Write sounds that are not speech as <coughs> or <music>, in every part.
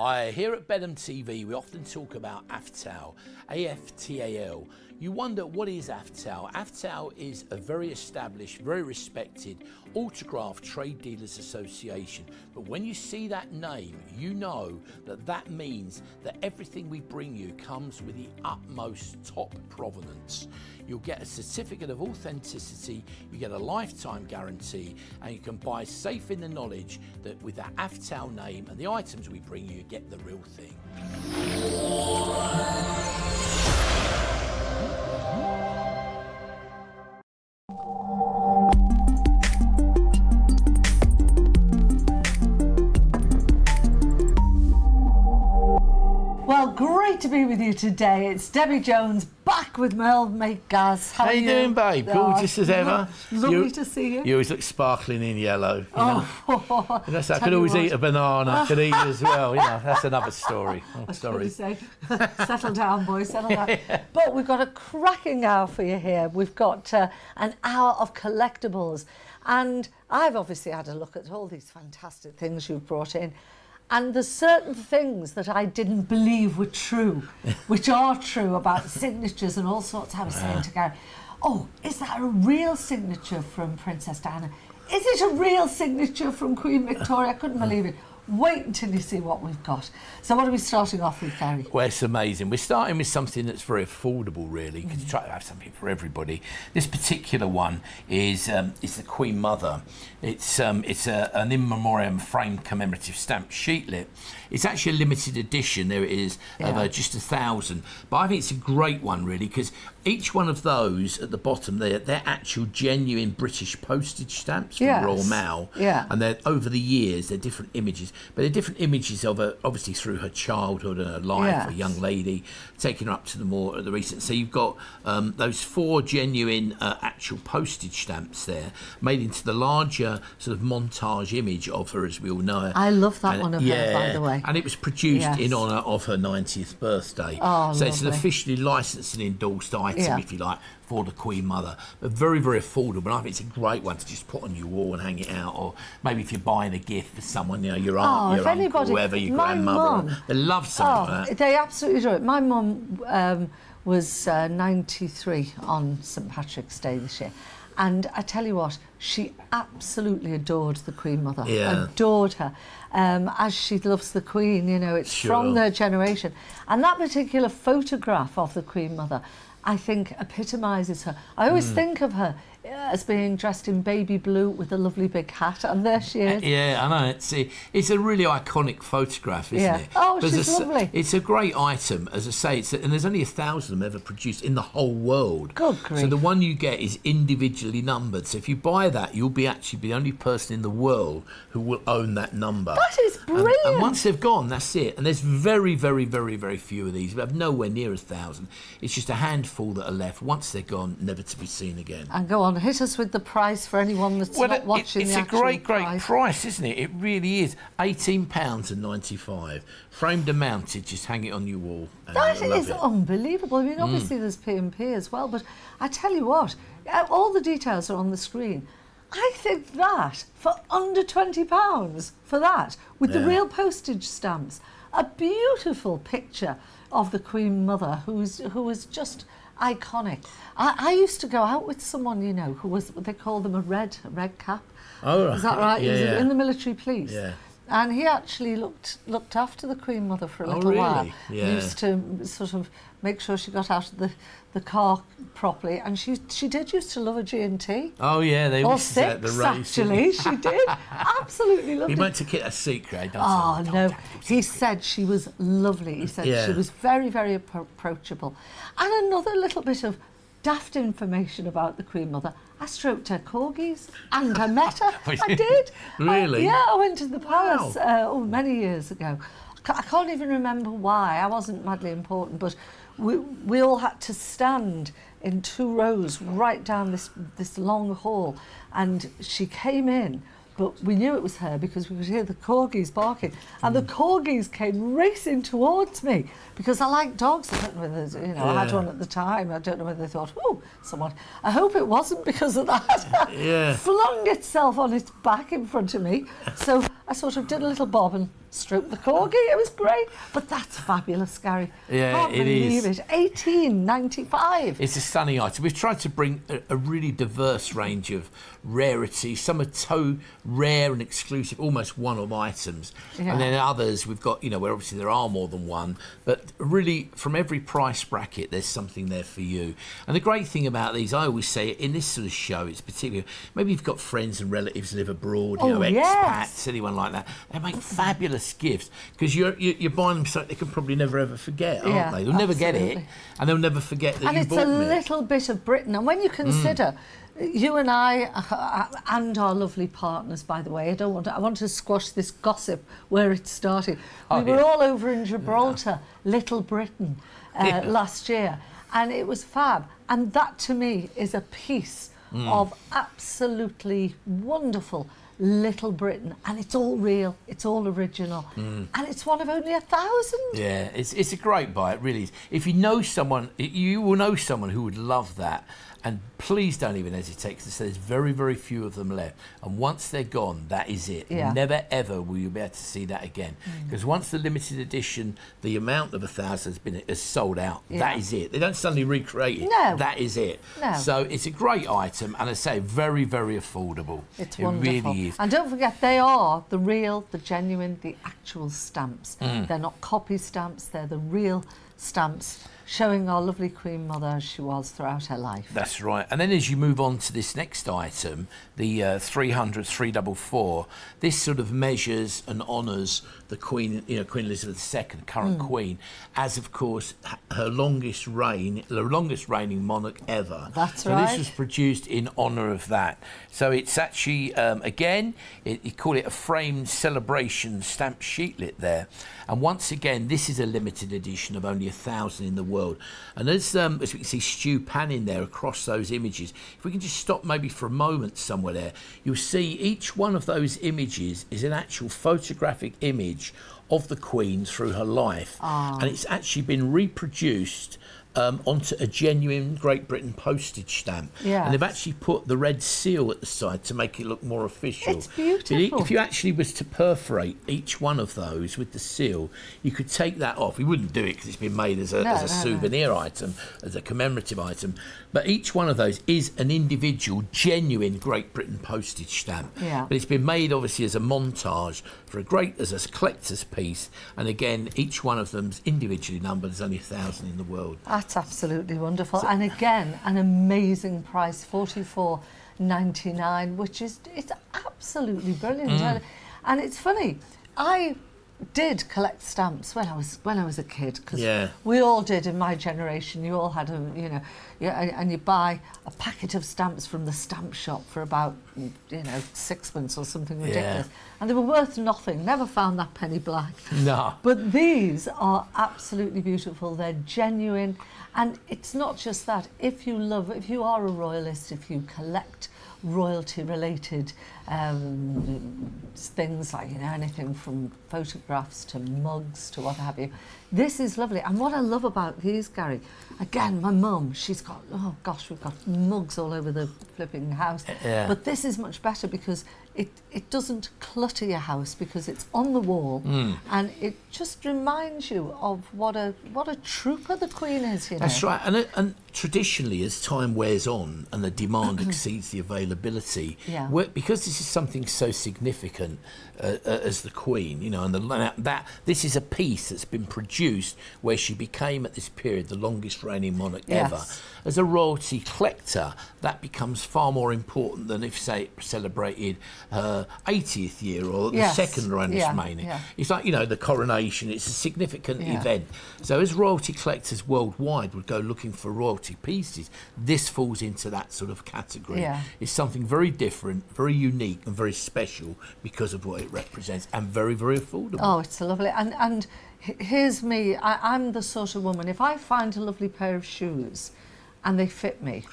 Hi, here at Benham TV, we often talk about AFTAL, A-F-T-A-L. You wonder what is AFTAL? AFTAL is a very established, very respected autograph trade dealers association. But when you see that name, you know that that means that everything we bring you comes with the utmost top provenance. You'll get a certificate of authenticity, you get a lifetime guarantee, and you can buy safe in the knowledge that with the AFTAL name and the items we bring you get the real thing. Great to be with you today. It's Debbi Jones back with Merle Gaz. How, How you doing, babe? Gorgeous oh, as ever. Lovely you, to see you. You always look sparkling in yellow. You oh, know? <laughs> I could always eat a banana. I could eat as well. You know, that's another story. <laughs> Oh, sorry. Say, <laughs> settle down, boys. Settle down. But we've got a cracking hour for you here. We've got uh, an hour of collectibles, and I've obviously had a look at all these fantastic things you've brought in. And there's certain things that I didn't believe were true, <laughs> which are true about signatures and all sorts. I was saying to Gary, oh, is that a real signature from Princess Diana? Is it a real signature from Queen Victoria? I couldn't believe it. Wait until you see what we've got. So, what are we starting off with, Gary? Well, it's amazing. We're starting with something that's very affordable, really, because mm. you try to have something for everybody. This particular one is um, it's the Queen Mother. It's um, it's a, an in memoriam framed commemorative stamp sheetlet. It's actually a limited edition. There it is yeah. of uh, just a thousand. But I think it's a great one, really, because each one of those at the bottom, they're, they're actual genuine British postage stamps from yes. Royal Mail. Yeah. And they're over the years, they're different images, but they're different images of her, obviously through her childhood and her life, yes. a young lady, taking her up to the more the recent. So you've got um, those four genuine uh, actual postage stamps there, made into the larger sort of montage image of her as we all know her. I love that and, one of yeah, her, by the way. And it was produced yes. in honour of her 90th birthday. Oh, so lovely. it's an officially licensed and endorsed item, yeah. if you like, for the Queen Mother. But very, very affordable. I think it's a great one to just put on your wall and hang it out. Or maybe if you're buying a gift for someone, you know, your aunt, oh, your uncle, anybody, whoever, your grandmother. Mom, they love something oh, like. They absolutely do it. My mum um, was uh, 93 on St Patrick's Day this year. And I tell you what, she absolutely adored the Queen Mother, yeah. adored her, um, as she loves the Queen. You know, it's sure. from their generation. And that particular photograph of the Queen Mother, I think, epitomises her. I always mm. think of her as being dressed in baby blue with a lovely big hat, and there she is. Yeah, I know. It's a, it's a really iconic photograph, isn't yeah. it? Oh, but she's a, lovely. It's a great item, as I say. It's a, and there's only a thousand of them ever produced in the whole world. Good grief. So the one you get is individually numbered. So if you buy that, you'll be actually the only person in the world who will own that number. That is brilliant. And, and once they've gone, that's it. And there's very, very, very, very few of these. We have nowhere near a thousand. It's just a handful that are left. Once they're gone, never to be seen again. And go on, hit us with the price for anyone that's well, not watching it, It's a great, great price. price, isn't it? It really is. £18 and 95 Framed and mounted, just hang it on your wall. That is it. unbelievable. I mean, obviously mm. there's P&P as well, but I tell you what, uh, all the details are on the screen. I think that for under £20 for that, with yeah. the real postage stamps, a beautiful picture of the Queen Mother, who is, who is just iconic. I, I used to go out with someone, you know, who was, they call them a red, red cap. Oh, right. Is that right? Yeah, yeah. in the military police. Yeah. And he actually looked looked after the Queen Mother for a oh, little really? while. Yeah. He used to sort of make sure she got out of the, the car properly. And she she did used to love a G&T. Oh, yeah. They or uh, six, the race, actually. <laughs> she did. Absolutely loved he it. He went to keep a secret. Oh, no. He said she was lovely. He said yeah. she was very, very approachable. And another little bit of daft information about the Queen Mother. I stroked her corgis and <laughs> I met her. I did. Really? I, yeah, I went to the palace wow. uh, oh, many years ago. I can't even remember why. I wasn't madly important, but we, we all had to stand in two rows right down this, this long hall. And she came in but we knew it was her because we could hear the corgis barking. And the mm. corgis came racing towards me because I like dogs. I don't know whether, you know, yeah. I had one at the time. I don't know whether they thought, oh, someone. I hope it wasn't because of that. yeah. <laughs> Flung itself on its back in front of me. <laughs> So I sort of did a little bob and stroke the corgi. It was great. But that's fabulous, Gary. Yeah, Can't it believe is. it. 1895. It's a stunning item. We've tried to bring a, a really diverse range of rarity. Some are so rare and exclusive, almost one-off items, Yeah. and then others we've got, you know, where obviously there are more than one. But really, from every price bracket, there's something there for you. And the great thing about these, I always say, in this sort of show, it's particularly maybe you've got friends and relatives live abroad, you Oh, know, expats, yes. anyone like that. They make fabulous gifts because you're, you're you're buying them so they can probably never ever forget, aren't Yeah, they? They'll never get it, and they'll never forget that and it's a them it. little bit of Britain. And when you consider, you and I, uh, and our lovely partners, by the way, I don't want to, I want to squash this gossip where it started. We Oh, were all over in Gibraltar, Little Britain, uh, Yeah. last year, and it was fab. And that to me is a piece Mm. of absolutely wonderful. Little Britain, and it's all real, it's all original, Mm. and it's one of only a thousand. Yeah, it's, it's a great buy, it really is. If you know someone, you will know someone who would love that. And please don't even hesitate because there's very, very few of them left. And once they're gone, that is it. Yeah. Never, ever will you be able to see that again. Because once the limited edition, the amount of a thousand has been is sold out, Yeah. that is it. They don't suddenly recreate it. No. That is it. No. So it's a great item, and I say very, very affordable. It's it wonderful. really is. And don't forget, they are the real, the genuine, the actual stamps. Mm. They're not copy stamps, they're the real stamps showing our lovely Queen Mother as she was throughout her life. That's right. And then as you move on to this next item, the uh, 300 344, this sort of measures and honours the Queen, you know, Queen Elizabeth II, current Queen, as of course her longest reign, the longest reigning monarch ever. That's so right. this was produced in honour of that. So it's actually, um, again, it, you call it a framed celebration stamp sheetlet there. And once again, this is a limited edition of only a thousand in the world. And as, um, as we can see Stu panning there across those images, if we can just stop maybe for a moment somewhere there, you'll see each one of those images is an actual photographic image of the Queen through her life. Ah. And it's actually been reproduced um, onto a genuine Great Britain postage stamp. Yes. And they've actually put the red seal at the side to make it look more official. It's beautiful. If you actually was to perforate each one of those with the seal, you could take that off. We wouldn't do it because it's been made as a, No, as a no, no. souvenir item, as a commemorative item. But each one of those is an individual, genuine Great Britain postage stamp. Yeah. But it's been made obviously as a montage for a great, as a collector's piece. And again, each one of them's individually numbered. There's only a thousand in the world. That's absolutely wonderful. and again, an amazing price, forty four ninety nine, which is it's absolutely brilliant. Mm. And, it's funny, I did collect stamps when I was when I was a kid because Yeah. we all did in my generation. You all had a you know, yeah, and, you buy a packet of stamps from the stamp shop for about you know sixpence or something ridiculous, and they were worth nothing. Never found that penny black. No. But these are absolutely beautiful. They're genuine. And it's not just that. If you love, if you are a royalist, if you collect royalty related um, things like, you know, anything from photographs to mugs to what have you, this is lovely. And what I love about these, Gary, again, my mum, she's got, oh gosh, we've got mugs all over the flipping house. Yeah. But this is much better because it, it doesn't clutter your house because it's on the wall Hmm. and it just reminds you of what a what a trooper the Queen is, you know. That's right. And, and traditionally, as time wears on and the demand exceeds the availability, Yeah. because this is something so significant uh, uh, as the Queen, you know, and the, that this is a piece that's been produced where she became at this period the longest reigning monarch Yes. ever. As a royalty collector, that becomes far more important than if, say, it celebrated her 80th year or Yes. the second reign Yeah, reigning. yeah. It's like, you know, the coronation, it's a significant event. So as royalty collectors worldwide would go looking for royalty pieces, this falls into that sort of category. Yeah. It's something very different, very unique and very special because of what it represents and very, very affordable. Oh, it's a lovely. And and here's me. I, I'm the sort of woman. If I find a lovely pair of shoes, and they fit me,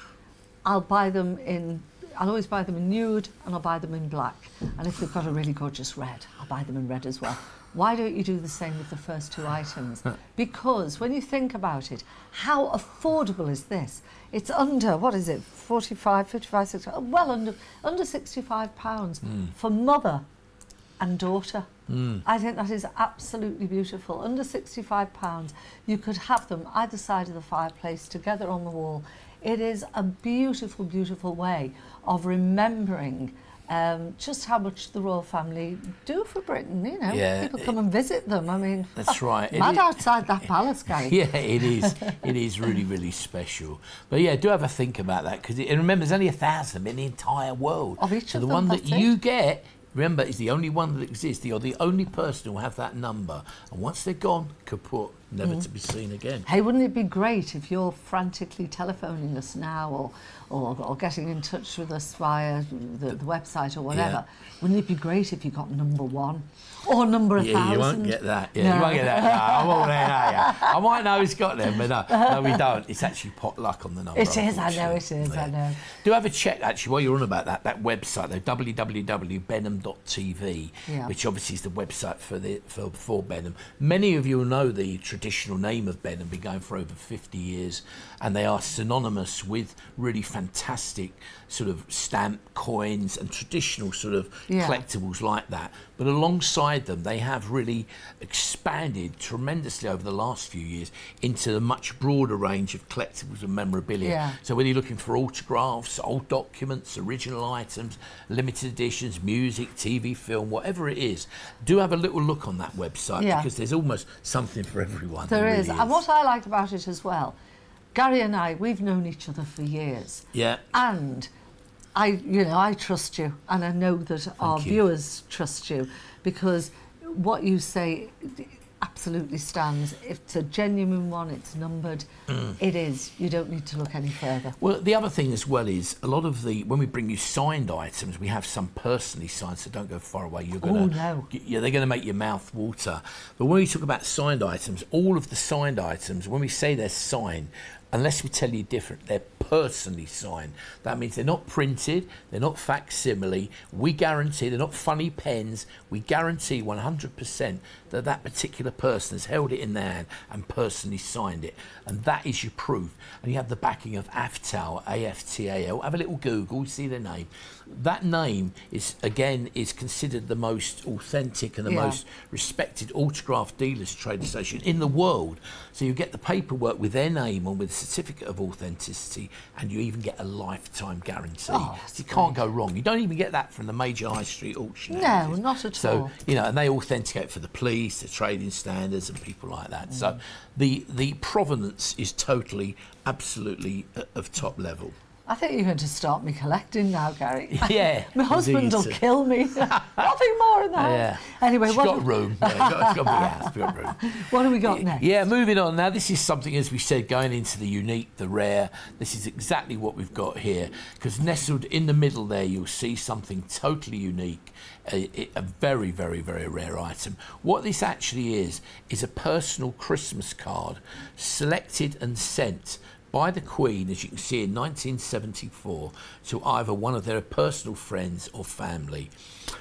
I'll buy them in. I'll always buy them in nude, and I'll buy them in black. And if they've got a really gorgeous red, I'll buy them in red as well. Why don't you do the same with the first two items? Because when you think about it, how affordable is this? It's under, what is it, 45, 55, 60, well under, under 65 pounds for mother and daughter. Hmm. I think that is absolutely beautiful. Under £65, you could have them either side of the fireplace together on the wall. It is a beautiful, beautiful way of remembering um, just how much the royal family do for Britain. You know, Yeah, people come and visit them. I mean, That's <laughs> right. It mad is- outside that palace, <laughs> Gary. Yeah, it is. <laughs> It is really, really special. But yeah, do have a think about that because remember, there's only a thousand in the entire world. Of each so of the them, one that it. you get, remember, is the only one that exists. You're the only person who have that number, and once they're gone, kaput, never Mm. to be seen again. Hey, wouldn't it be great if you're frantically telephoning us now or, or, or getting in touch with us via the, the website or whatever? Wouldn't it be great if you got number one or number a Yeah, thousand? you won't get that. Yeah, No. you won't get that. No, I won't there, no, yeah. I might know he's got them, but no, no, we don't. It's actually pot luck on the number. It is, I know it is, I know. Do have a check actually while you're on about that that website though www.benham.tv Yeah. which obviously is the website for the for, for Benham. Many of you will know the traditional name of Benham been going for over 50 years and they are synonymous with really fantastic sort of stamp coins and traditional sort of Yeah. collectibles like that. But alongside them, they have really expanded tremendously over the last few years into a much broader range of collectibles and memorabilia. Yeah. So whether you're looking for autographs, old documents, original items, limited editions, music, TV, film, whatever it is, do have a little look on that website Yeah. because there's almost something for everyone. There really is. And what I liked about it as well, Gary and I, we've known each other for years. Yeah. And I, you know, I trust you, and I know that our you. viewers trust you because what you say absolutely stands. If it's a genuine one, it's numbered. Mm. It is. You don't need to look any further. Well, the other thing as well is a lot of the when we bring you signed items, we have some personally signed, so don't go far away. You're gonna, Oh, no. yeah, they're going to make your mouth water. But when we talk about signed items, all of the signed items, when we say they're signed, unless we tell you different, they're personally signed. That means they're not printed, they're not facsimile. We guarantee they're not funny pens. We guarantee 100% that that particular person has held it in their hand and personally signed it. And that is your proof. And you have the backing of AFTAL, A-F-T-A-L. Have a little Google, see their name. That name is, again, is considered the most authentic and the Yeah. most respected autograph dealers trade association in the world. So you get the paperwork with their name on with a certificate of authenticity, and you even get a lifetime guarantee. Oh, so you can't go wrong. You don't even get that from the major high street auction. No, not at so, all. So you know, and they authenticate for the police, the trading standards, and people like that. Mm. So the the provenance is totally, absolutely uh, of top level. I think you're going to start me collecting now, Gary. <laughs> Yeah, My husband will kill me. <laughs> Nothing more in that. Yeah. Anyway, She's what, got room. <laughs> Yeah, got, got a got room. what have we got next? Yeah, moving on. Now, this is something, as we said, going into the unique, the rare. This is exactly what we've got here. Because nestled in the middle there, you'll see something totally unique, a, a very, very, very rare item. What this actually is, is a personal Christmas card selected and sent by the Queen, as you can see in 1974, to either one of their personal friends or family.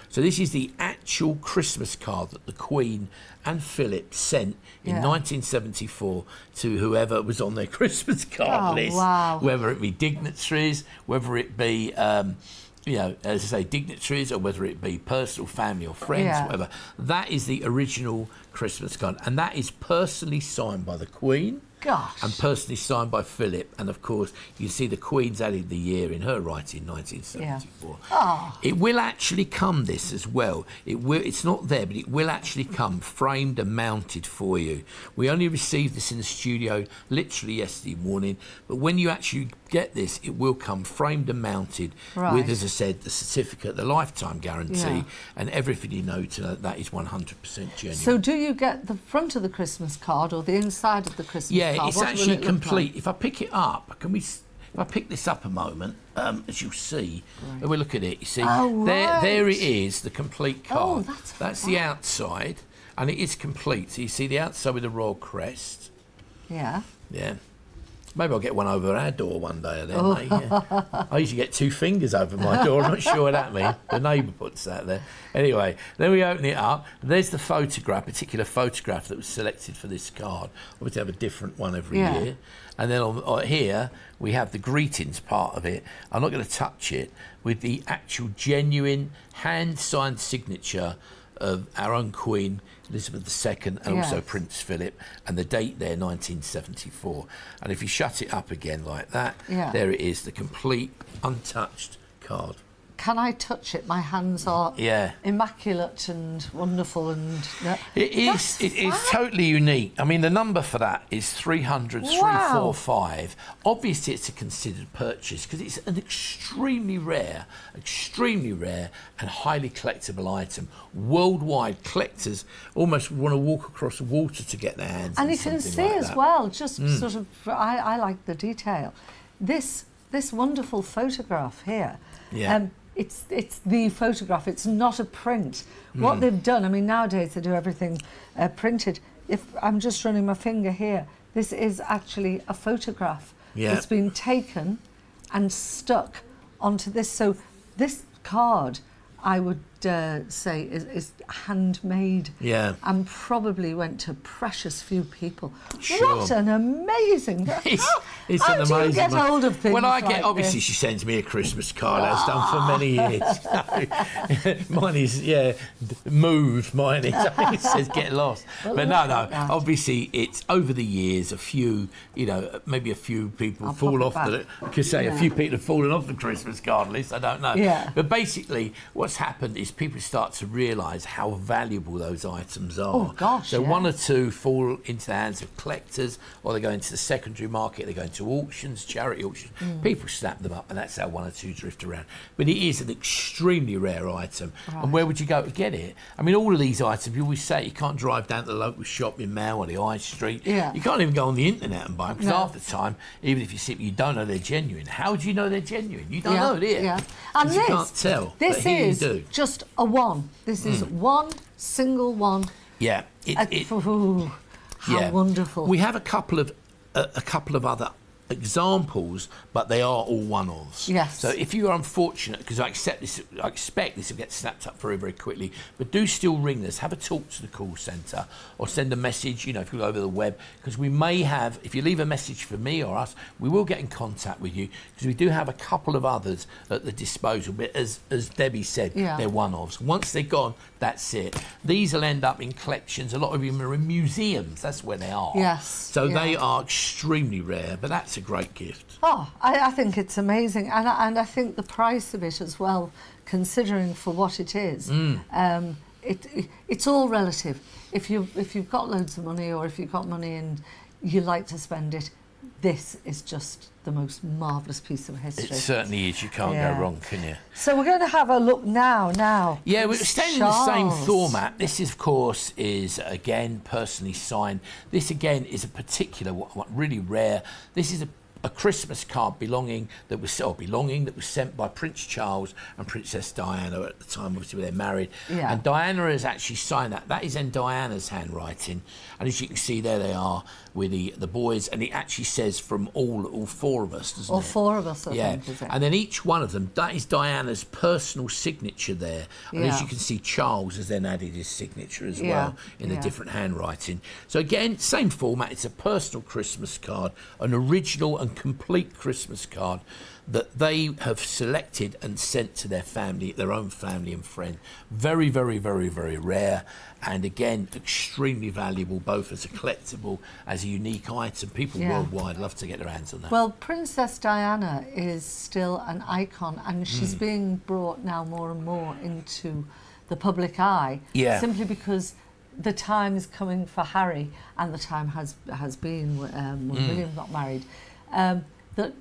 So this is the actual Christmas card that the Queen and Philip sent in Yeah. 1974 to whoever was on their <laughs> Christmas card Oh, list, wow. whether it be dignitaries, whether it be um, you know, as I say, dignitaries, or whether it be personal, family, or friends, Yeah. whatever. That is the original Christmas card, and that is personally signed by the Queen Gosh. and personally signed by Philip. And of course, you see the Queen's added the year in her writing, 1974. Oh. It will actually come this as well. It will. It's not there, but it will actually come framed and mounted for you. We only received this in the studio literally yesterday morning, but when you actually get this, it will come framed and mounted Right. with, as I said, the certificate, the lifetime guarantee, Yeah. and everything you know to know that is 100% genuine. So, do you get the front of the Christmas card or the inside of the Christmas Yeah, card? Yeah, it's What actually it complete. like? If I pick it up, can we? If I pick this up a moment, um, as you'll see, when we look at it, you see, Oh, there, there it right. is, the complete card. Oh, card. that's that's the outside, and it is complete. So you see the outside with the royal crest. Yeah. Yeah. Maybe I'll get one over our door one day then, Oh. mate. Yeah. I usually get two fingers over my door. I'm not sure what that means. The neighbour puts that there. Anyway, then we open it up. There's the photograph, particular photograph that was selected for this card. Obviously, have a different one every Yeah. year. And then on, on here, we have the greetings part of it. I'm not going to touch it with the actual genuine hand signed signature of our own Queen Elizabeth II and also Prince Philip, and the date there, 1974. And if you shut it up again like that, Yeah. there it is, the complete untouched card. Can I touch it? My hands are Yeah. immaculate and wonderful and. uh, it is it is totally unique. I mean, the number for that is 300, Wow. 345. Obviously, it's a considered purchase because it's an extremely rare, extremely rare and highly collectible item. Worldwide collectors almost want to walk across the water to get their hands and on you can see like as that. Mm. well, just sort of, I, I like the detail. This this wonderful photograph here. Yeah. Um, it's it's the photograph. It's not a print. Mm. What they've done. I mean, nowadays they do everything uh, printed. If I'm just running my finger here, this is actually a photograph Yeah. that's been taken and stuck onto this. So this card, I would uh, say, is, is handmade Yeah. and probably went to precious few people. Sure. What an amazing! <laughs> It's, <laughs> it's How an do you amazing. get one. hold of things When I get, like obviously, this? she sends me a Christmas card. That's done for many years. <laughs> mine is, yeah, move. Mine is. it says get lost. Well, but no, no. that. Obviously, it's over the years. A few, you know, maybe a few people I'll fall off it the. I could say a few people have fallen off the Christmas card list. I don't know. Yeah. But basically, what's happened is people start to realise how valuable those items are. Oh, gosh, So yeah. one or two fall into the hands of collectors, or they go into the secondary market. They go into auctions, charity auctions. Mm. People snap them up, and that's how one or two drift around. But it is an extremely rare item. And where would you go to get it? I mean, all of these items. You always say you can't drive down to the local shop in Mao or the High Street. Yeah. You can't even go on the internet and buy them because No. half the time, even if you see, you don't know they're genuine. How do you know they're genuine? You don't yeah, know, do you? yeah. And this, you can't tell. this but here is you do. Hmm. Just a one. This is one single one. Yeah. It, Uh, it, ooh, how Yeah. wonderful! We have a couple of a, a couple of other examples, but they are all one-offs. Yes. So if you are unfortunate, because I accept this, I expect this will get snapped up very, very quickly. But do still ring us, have a talk to the call centre, or send a message. You know, if you go over the web, because we may have. If you leave a message for me or us, we will get in contact with you because we do have a couple of others at the disposal. But as as Debbi said, Yeah. they're one-offs. Once they're gone, that's it. These will end up in collections. A lot of them are in museums. That's where they are. Yes, So they are extremely rare, but that's a great gift. Oh, I, I think it's amazing, and I, and I think the price of it as well, considering for what it is, Mm. um, it, it it's all relative. If you if you've got loads of money, or if you've got money and you like to spend it, this is just the most marvelous piece of history. It certainly is. You can't Yeah. go wrong, can you? So we're going to have a look now. Now, Yeah, we're staying in the same format. This, of course, is again personally signed. This again is a particular, really rare. This is a, a Christmas card belonging that was or belonging that was sent by Prince Charles and Princess Diana at the time. Obviously, when they're married, Yeah. and Diana has actually signed that. That is in Diana's handwriting, and as you can see, there they are with the the boys, and it actually says from all all four of us, doesn't All it? four of us, I yeah, think, and then each one of them, that is Diana's personal signature there. And as you can see, Charles has then added his signature as Yeah, well in a different handwriting. So again, same format. It's a personal Christmas card, an original and complete Christmas card that they have selected and sent to their family, their own family and friend. Very, very, very, very rare. And again, extremely valuable, both as a collectible, as a unique item. People Yeah. worldwide love to get their hands on that. Well, Princess Diana is still an icon, and she's being brought now more and more into the public eye. Yeah. Simply because the time is coming for Harry, and the time has has been um, when Hmm. William got married. Um, that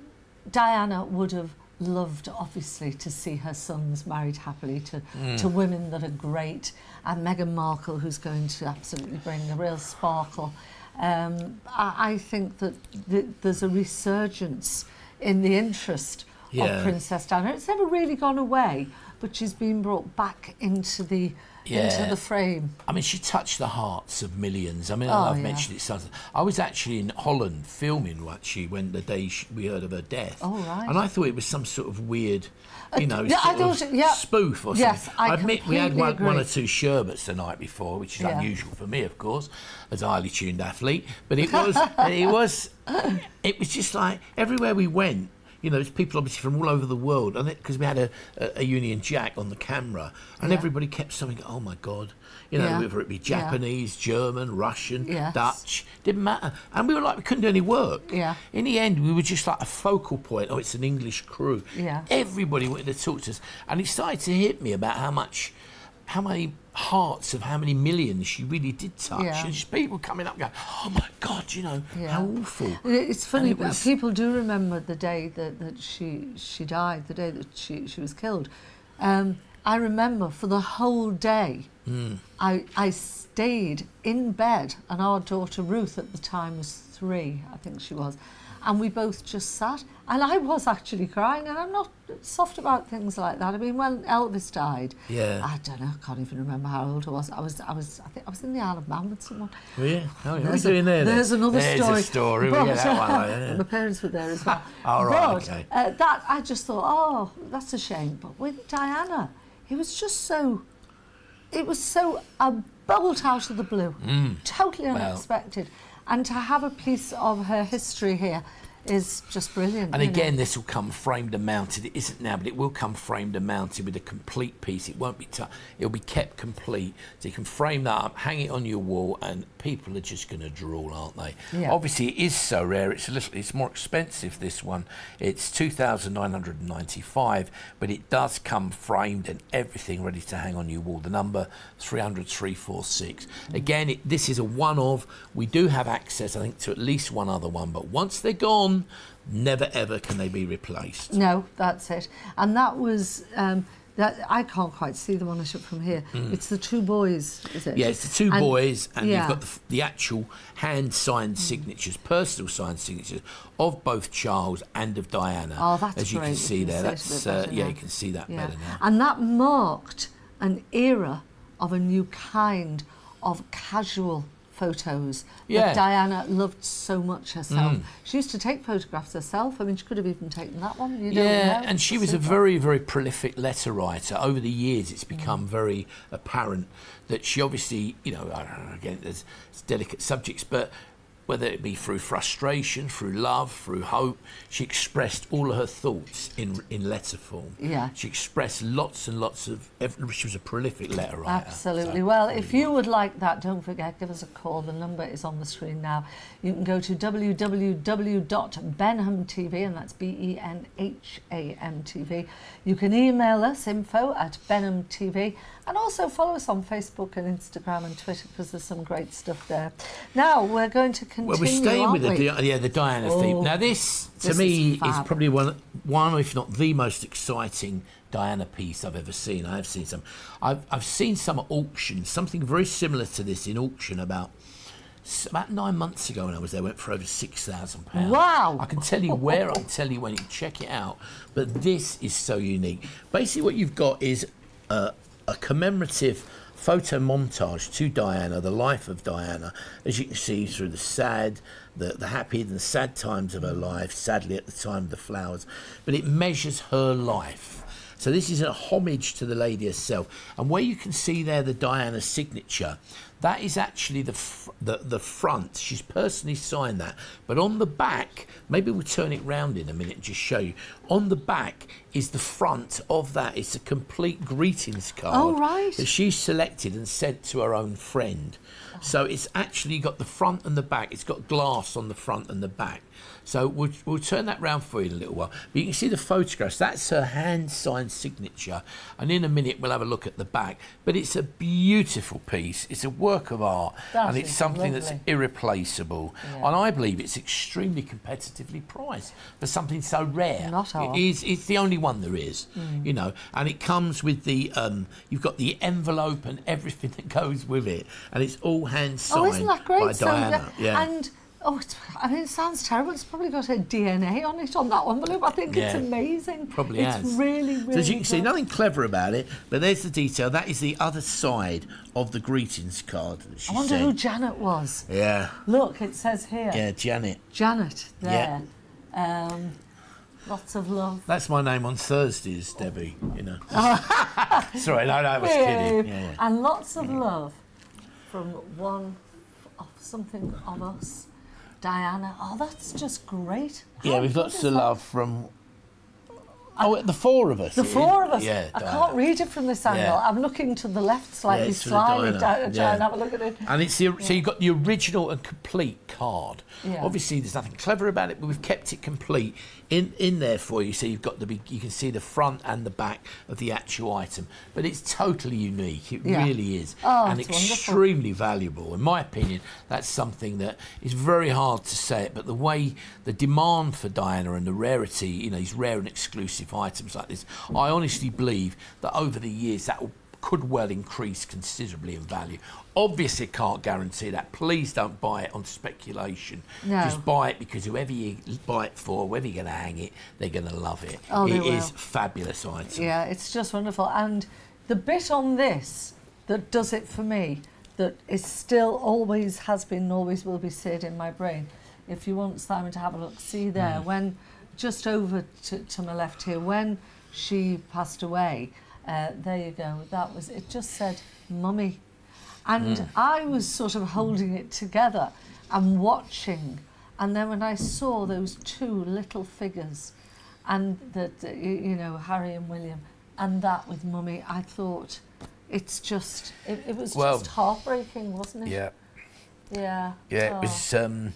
Diana would have loved, obviously, to see her sons married happily to Hmm. to women that are great, and Meghan Markle, who's going to absolutely bring a real sparkle. Um, I, I think that th- there's a resurgence in the interest Yeah. of Princess Diana. It's never really gone away, but she's been brought back into the Yeah. into the frame. I mean, she touched the hearts of millions. I mean, Oh, I've yeah. mentioned it. sometimes. I was actually in Holland filming what she when the day she, we heard of her death. Oh, right. And I thought it was some sort of weird, uh, you know, yeah, sort of thought it- yeah. spoof or Yes, something. I admit we had one, one or two sherbets the night before, which is Yeah. unusual for me, of course, as a highly tuned athlete. But it was, <laughs> it was, it was just like everywhere we went. You know, there's people obviously from all over the world, and because we had a, a, a, Union Jack on the camera, and Yeah. everybody kept saying, "Oh my God," you know, Yeah. whether it be Yeah. Japanese, German, Russian, Yes. Dutch, didn't matter, and we were like we couldn't do any work. Yeah. In the end, we were just like a focal point. Oh, it's an English crew. Yeah. Everybody wanted to talk to us, and it started to hit me about how much, how many hearts of how many millions she really did touch. Yeah. And just people coming up going, "Oh my God," you know, Yeah. how awful. It's funny, it but was- people do remember the day that, that she she died, the day that she, she was killed. Um, I remember for the whole day, Hmm. I, I stayed in bed, and our daughter Ruth at the time was three, I think she was, and we both just sat. And I was actually crying, and I'm not soft about things like that. I mean, when Elvis died, Yeah. I don't know, I can't even remember how old I was. I was, I was, I think I was in the Isle of Man with someone. Oh, yeah. Oh, yeah. What are you There's doing there? then? There's another There's story. a story. we get that one. <laughs> Yeah. My parents were there as well. <laughs> All right, but, okay. uh, that I just thought, oh, that's a shame. But with Diana, it was just so. It was so a bolt out of the blue, totally Mm. Well- unexpected, and to have a piece of her history here is just brilliant. And know. again, this will come framed and mounted. It isn't now, but it will come framed and mounted with a complete piece. It won't be. T- it'll be kept complete, so you can frame that up, hang it on your wall, and people are just going to drool, aren't they? Yeah. Obviously, it is so rare. It's a little. It's more expensive. This one. It's two thousand nine hundred and ninety-five, but it does come framed and everything ready to hang on your wall. The number three hundred three four six. Again, it, this is a one-of. We do have access, I think, to at least one other one, but once they're gone, never ever can they be replaced. No, that's it. And that was um, that. I can't quite see the one I took from here. It's the two boys, is it? Mm. Yeah, it's the two And- boys, and yeah. you've got the, the actual hand signed signatures, personal signed signatures of both Charles and of Diana. Oh, that's as you great. can You see can there. That's uh, yeah, now. you can see that Yeah. better now. And that marked an era of a new kind of casual photos Yeah. Mm. that Diana loved so much herself. She used to take photographs herself. I mean, she could have even taken that one. You Yeah, know. and she was a very, very prolific letter writer. Over the years, it's Mm. become very apparent that she obviously, you know, I don't know, again, there's delicate subjects, but whether it be through frustration, through love, through hope, she expressed all of her thoughts in in letter form. Yeah. She expressed lots and lots of. She was a prolific letter writer. Absolutely. so well, if you would like that, don't forget, give us a call. The number is on the screen now. You can go to www.benhamtv, and that's B E N H A M TV. You can email us info at benhamtv, and also follow us on Facebook and Instagram and Twitter because there's some great stuff there. Now we're going to continue. Well, we're staying with the we? Di- yeah the Diana Oh, theme. Now this, to this me, is is, probably one, one if not the most exciting Diana piece I've ever seen. I have seen some. I've I've seen some at auction. Something very similar to this in auction about. About nine months ago, when I was there, went for over six thousand pounds. Wow. I can tell you where. I can tell you when. You check it out. But this is so unique. Basically, what you've got is a, a commemorative photo montage to Diana, the life of Diana, as you can see through the sad, the, the happy and the sad times of her life, sadly at the time of the flowers, but it measures her life. So this is a homage to the lady herself. And where you can see there the Diana signature, that is actually the, fr- the the front. She's personally signed that. But on the back, maybe we'll turn it round in a minute and just show you. On the back is the front of that. It's a complete greetings card Oh, right. that she selected and sent to her own friend. So it's actually got the front and the back. It's got glass on the front and the back. So we'll, we'll turn that round for you in a little while. But you can see the photographs. That's her hand signed signature. And in a minute, we'll have a look at the back. But it's a beautiful piece. It's a work of art. That and it's something that's irreplaceable. Yeah. And I believe it's extremely competitively priced for something so rare. Not. It is, it's the only one there is, Mm. you know. And it comes with the, um, you've got the envelope and everything <laughs> that goes with it. And it's all hand signed Oh, isn't that great? by Diana. uh, yeah. And oh, I mean, it sounds terrible. It's probably got her DNA on it on that envelope. I think it's amazing. Probably it's has. really, really. so as you can see, nothing clever about it, but there's the detail. That is the other side of the greetings card that she I wonder who. Janet was. yeah, Look, it says here. yeah, Janet. Janet Yeah. there. Um, lots of love. That's my name on Thursdays, Debbi. You know. <laughs> Sorry, no, no, I was kidding. Yeah, yeah. And lots of love from one of something of us. Diana. Oh, that's just great. Yeah, How we've lots of that? love from Oh, the four of us. The four of us. Yeah. I Diana. can't read it from this angle. Yeah. I'm looking to the left slightly, it's to the Diana. down, try Yeah. and have a look at it. And it's the, so you've got the original and complete card. Yeah. Obviously, there's nothing clever about it, but we've kept it complete in in there for you. So you've got the big, you can see the front and the back of the actual item, but it's totally unique. It Yeah. really is, Oh, and it's wonderful. extremely valuable. In my opinion, that's something that is very hard to say it, but the way the demand for Diana and the rarity, you know, these rare and exclusive items like this, I honestly believe that over the years that will could well increase considerably in value. Obviously, can't guarantee that. Please don't buy it on speculation. No. Just buy it because whoever you buy it for, wherever you're going to hang it, they're going to love it. Oh, It is fabulous item. Yeah, it's just wonderful. And the bit on this that does it for me, that is still always has been and always will be seared in my brain. If you want Simon to have a look, see there, Mm. when just over to, to my left here, when she passed away, uh, there you go, that was, it just said, Mummy. And Mm. I was sort of holding it together and watching. And then when I saw those two little figures, and that uh, you know Harry and William, and that with Mummy, I thought it's just it, it was Well- just heartbreaking, wasn't it? Yeah. yeah, Yeah, Oh. it was. Um,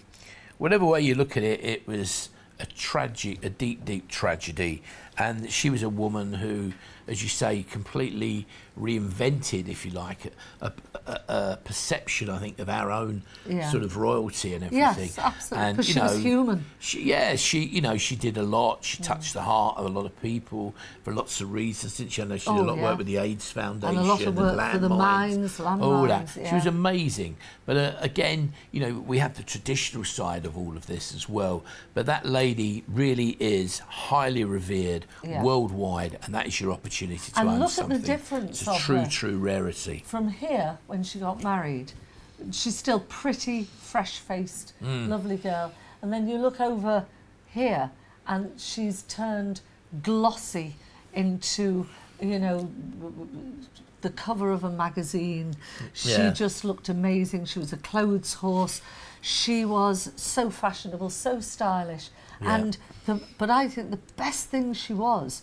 whatever way you look at it, it was a tragic, a deep, deep tragedy. And she was a woman who, as you say, completely reinvented, if you like, a, a, a perception, I think, of our own Yeah. sort of royalty and everything. Yes, absolutely, And you she was know, human. She, yeah, she, you know, she did a lot. She touched the heart of a lot of people for lots of reasons, didn't she? I know she did Oh, a lot of work with the AIDS Foundation And a lot of work for the mines, all that. landmines, She was amazing. But uh, again, you know, we have the traditional side of all of this as well. But that lady really is highly revered Yeah. worldwide, and that is your opportunity to And look at the difference It's a of true, true rarity. From here, when she got married, she's still pretty, fresh-faced, Mm. lovely girl. And then you look over here, and she's turned glossy into, you know, the cover of a magazine. She Yeah. just looked amazing. She was a clothes horse. She was so fashionable, so stylish. Yeah. And the, but I think the best thing she was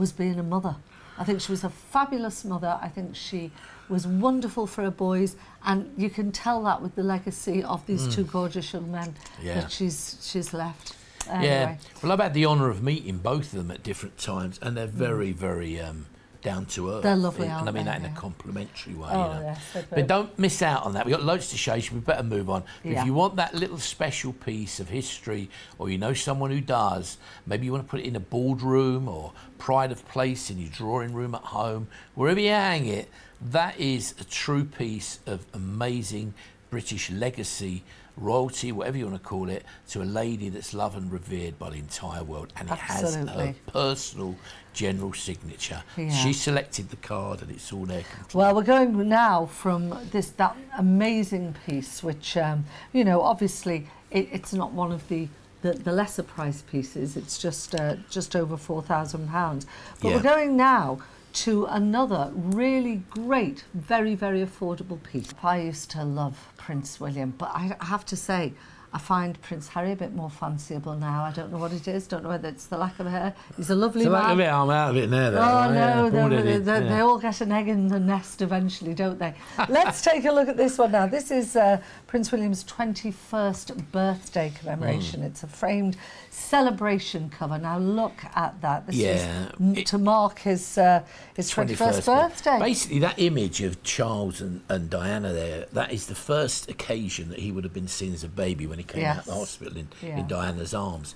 was being a mother. I think she was a fabulous mother. I think she was wonderful for her boys, and you can tell that with the legacy of these two gorgeous young men Mm. Yeah. that she's she's left. Yeah. Well, I've had the honour of meeting both of them at different times, and they're very, very um, down to earth. They're lovely, and I mean they? that in Yeah. a complimentary way. Oh, you know. yes, But don't miss out on that. We've got loads to show you. so We better move on. But Yeah. If you want that little special piece of history, or you know someone who does, maybe you want to put it in a boardroom or pride of place in your drawing room at home, wherever you hang it, that is a true piece of amazing British legacy, royalty, whatever you want to call it, to a lady that's loved and revered by the entire world. And it has Absolutely. her personal general signature. Yeah. She selected the card and it's all there. Well, we're going now from this that amazing piece, which um, you know, obviously, it, it's not one of the. The, the lesser price pieces, it's just uh, just over four thousand pounds. But Yeah. we're going now to another really great, very very affordable piece. I used to love Prince William, but I have to say, I find Prince Harry a bit more fanciable now. I don't know what it is. Don't know whether it's the lack of hair. He's a lovely man. that of it, I'm out of it now. Though. Oh Yeah, no, they, already, they, they, yeah. all get an egg in the nest eventually, don't they? Let's take a look at this one now. This is uh, Prince William's 21st birthday commemoration. Hmm. It's a framed celebration cover. Now look at that. This Yeah, is to mark his uh, his 21st, birthday. Basically, that image of Charles and, and Diana there, that is the first occasion that he would have been seen as a baby when he came out of the hospital in, Yeah. in Diana's arms.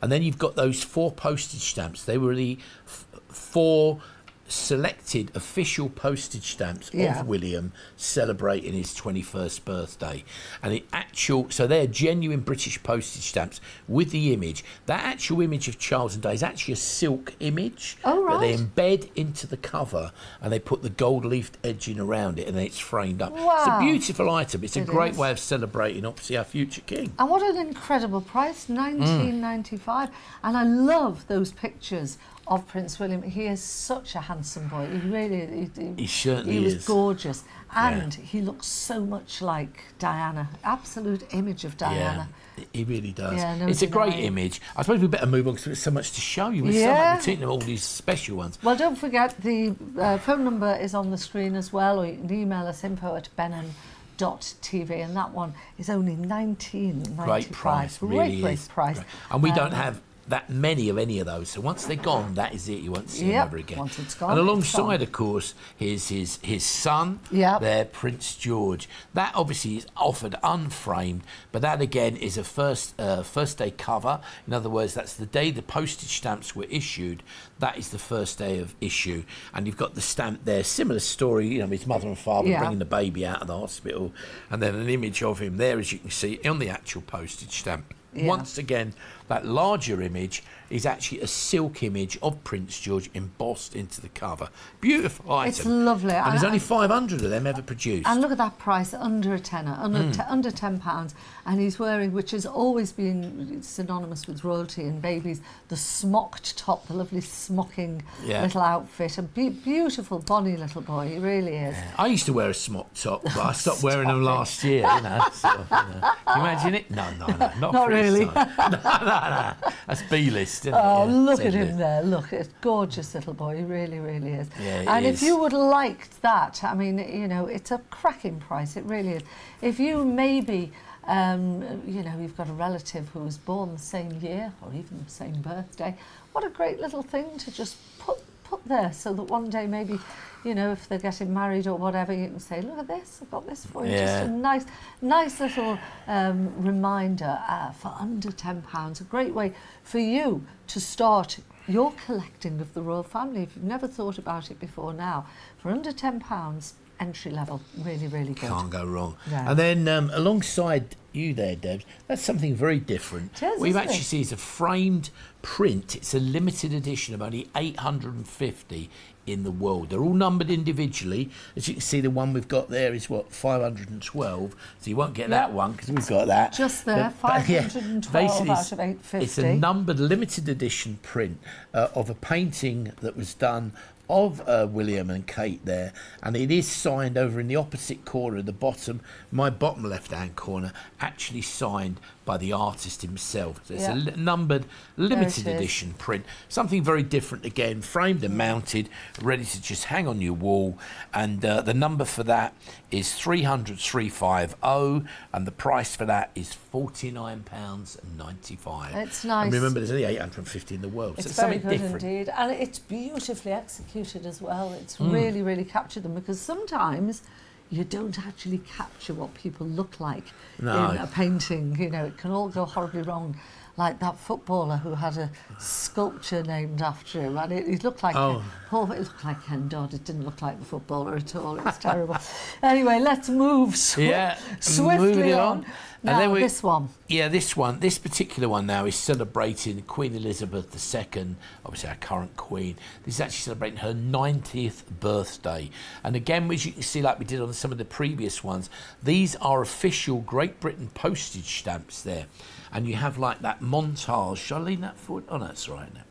And then you've got those four postage stamps. They were the f- four selected official postage stamps Yeah. of William celebrating his 21st birthday. And the actual, so they're genuine British postage stamps with the image. That actual image of Charles and Di is actually a silk image Oh, that they embed into the cover and they put the gold leafed edging around it and then it's framed up. It's a beautiful item. It's a It great is. way of celebrating, obviously, our future king. And what an incredible price, 1995. And I love those pictures of Prince William. He is such a handsome handsome boy. He really, he, He certainly he was is. gorgeous, and he looks so much like Diana. Absolute image of Diana. Yeah, he really does. Yeah, no it's a great image. I suppose we better move on because there's so much to show you. There's so Yeah. much, all these special ones. Well, don't forget the uh, phone number is on the screen as well, or you can email us info at benham.tv, and that one is only nineteen ninety five. Great price, really great is. price. And we don't Um, have that many of any of those. So once they're gone, that is it. You won't see them Yep, ever again. once it's gone, and alongside, of course, is his his son, Yep. there, Prince George. That obviously is offered unframed, but that again is a first uh, first day cover. In other words, that's the day the postage stamps were issued. That is the first day of issue, and you've got the stamp there. Similar story, you know, his mother and father Yeah. bringing the baby out of the hospital, and then an image of him there, as you can see, on the actual postage stamp. Yeah. Once again, that larger image is actually a silk image of Prince George embossed into the cover. Beautiful item. It's lovely. And there's I- only 500 of them ever produced. And look at that price, under a tenner, under, hmm. te- under ten pounds, and he's wearing, which has always been synonymous with royalty and babies, the smocked top, the lovely smocking Yeah. little outfit, a be- beautiful, bonny little boy. He really is. I used to wear a smock top, but I stopped <laughs> wearing them last year. You know, so, you know. <laughs> Can you imagine it? No, no, no, not, Not really. <laughs> no, no, no. That's B-list, Oh. Yeah, look at him there. Look, a gorgeous little boy. He really, really is. Yeah, and if you would like that, I mean, you know, it's a cracking price. It really is. If you maybe, um, you know, you've got a relative who was born the same year or even the same birthday, what a great little thing to just put put there so that one day maybe, you know, if they're getting married or whatever, you can say, look at this, I've got this for you. Yeah. Just a nice, nice little um, reminder uh, for under £10. A great way for you to start your collecting of the royal family. If you've never thought about it before now, for under £10, entry level, really, really good. Can't go wrong. Yeah. And then um, alongside you there, Debs, that's something very different. Is, We've actually it? seen it's a framed print. It's a limited edition of only 850 in the world. They're all numbered individually. As you can see, the one we've got there is what 512. So you won't get that one because we've got that. Just there, But- but, yeah, 512 out it's- of 850. It's a numbered limited edition print uh, of a painting that was done of uh, William and Kate there, and it is signed over in the opposite corner, of the bottom, my bottom left-hand corner, actually signed by the artist himself. So it's Yeah. a li- numbered, limited edition print, something very different again, framed and mounted, ready to just hang on your wall. And uh, the number for that is 300 350, and the price for that is £49.95. It's And nice. remember, there's only 850 in the world, so It's it's very something good different. indeed, and it's beautifully executed as well. It's Hmm. really, really captured them because sometimes you don't actually capture what people look like No. in a painting. You know, it can all go horribly wrong. Like that footballer who had a sculpture named after him, and it, it looked like Oh. Paul. It looked like Ken Dodd. It didn't look like the footballer at all. It was terrible. Anyway, let's move swi- Yeah, swiftly moving on. On. And Now then we- this one. Yeah, this one, this particular one now is celebrating Queen Elizabeth II, obviously our current queen. This is actually celebrating her 90th birthday. And again, as you can see, like we did on some of the previous ones, these are official Great Britain postage stamps there. And you have like that montage. Shall I lean that forward? Oh, no, right now.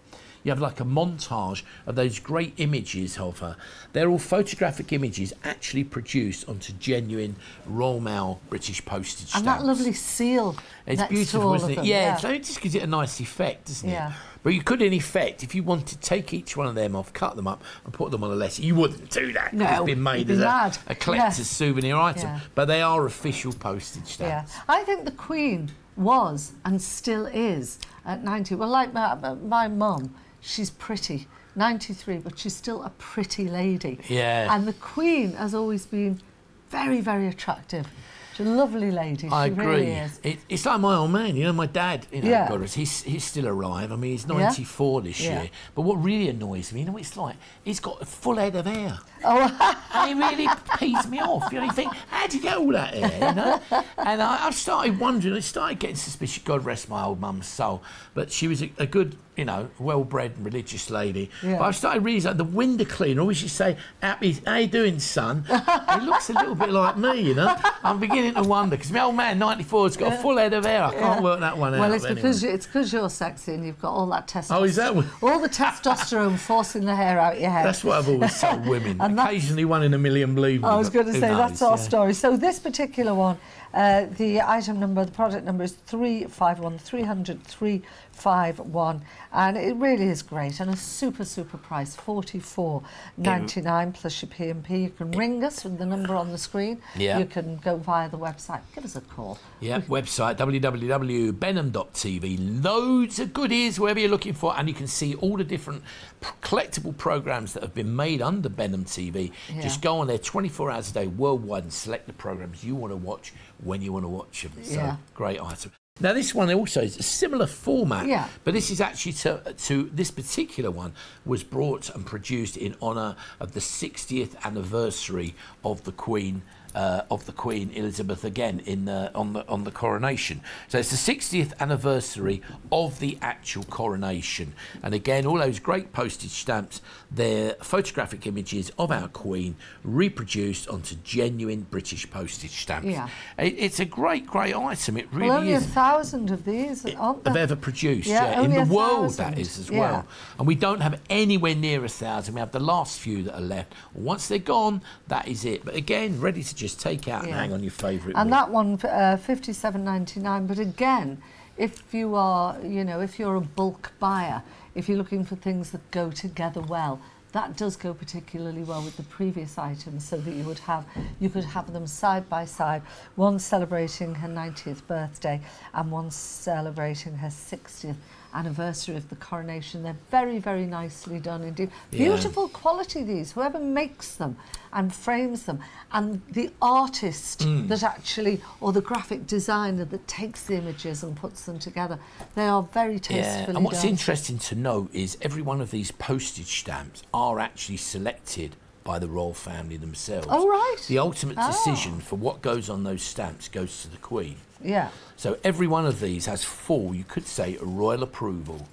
You have like a montage of those great images of her. They're all photographic images actually produced onto genuine Royal Mail British postage And that lovely seal It's beautiful, isn't it? them. Yeah, so it just gives it a nice effect, doesn't Yeah. it? But you could, in effect, if you wanted to take each one of them off, cut them up, and put them on a letter, you wouldn't do that. No, it's been made be as a, a collector's Yes. souvenir item. Yeah. But they are official postage stamps. Yeah, stamps. I think the Queen was and still is at 90. Well, like my, my mum, she's pretty, 93, but she's still a pretty lady. Yeah. And the Queen has always been very, very attractive. She's a lovely lady. I she agree. really is. It, it's like my old man, you know, my dad, you know, Yeah. God, he's, he's still alive. I mean, he's Yeah? 94 this Yeah. year. But what really annoys me, you know it's like? He's got a full head of hair. Oh, and it really pees me off. You know, you think, how'd you get all that hair? You know? and I, I've started wondering, I started getting suspicious, God rest my old mum's soul, but she was a, a good you know, well-bred and religious lady. Yeah. But I've started realising the window cleaner always used to say, "Happy, how you doing, son?" he looks a little bit like me, you know. I'm beginning to wonder because my old man, 94, has got a full head of hair. I can't work that one out. Well, it's because anyway. you, it's because you're sexy and you've got all that testosterone. Oh, is that what- all the testosterone forcing the hair out of your head? That's what I've always told women. <laughs> And Occasionally, one in a million believe me. I was going to who say that's our yeah. story. So this particular one, uh, the item number, the product number is 351, 300, 351. And it really is great. And a super, super price, 44.99 plus your P&P. You can ring us with the number on the screen. Yeah. You can go via the website. Give us a call. Yeah, website www.benham.tv. Loads of goodies wherever you're looking for, and you can see all the different collectible programs that have been made under Benham TV. Yeah. Just go on there 24 hours a day worldwide and select the programs you want to watch when you want to watch them. So, Yeah. great item. Now, this one also is a similar format, Yeah. but this is actually to, to this particular one was brought and produced in honour of the 60th anniversary of the Queen. Uh, of the Queen Elizabeth again in the, on the on the coronation. So it's the 60th anniversary of the actual coronation, and again all those great postage stamps. They're photographic images of our Queen reproduced onto genuine British postage stamps. Yeah. It, it's a great great item. It really well, only is a thousand of these, aren't have ever produced, Yeah, yeah, in the world thousand. that is as Yeah. well. And we don't have anywhere near a thousand. We have the last few that are left. Once they're gone, that is it. But again, ready to just take out and hang on your favourite. And that one, uh, fifty-seven ninety-nine. But again, if you are, you know, if you're a bulk buyer, if you're looking for things that go together well, that does go particularly well with the previous items, so that you would have, you could have them side by side, one celebrating her 90th birthday and one celebrating her 60th anniversary of the coronation. They're very, very nicely done indeed. Yeah. Beautiful quality these, whoever makes them and frames them, and the artist Mm. that actually, or the graphic designer that takes the images and puts them together, they are very Yeah, tastefully and what's done. interesting to note is every one of these postage stamps are actually selected by the royal family themselves. Oh, right. The ultimate Oh. decision for what goes on those stamps goes to the Queen. Yeah. So every one of these has full, you could say, a royal approval.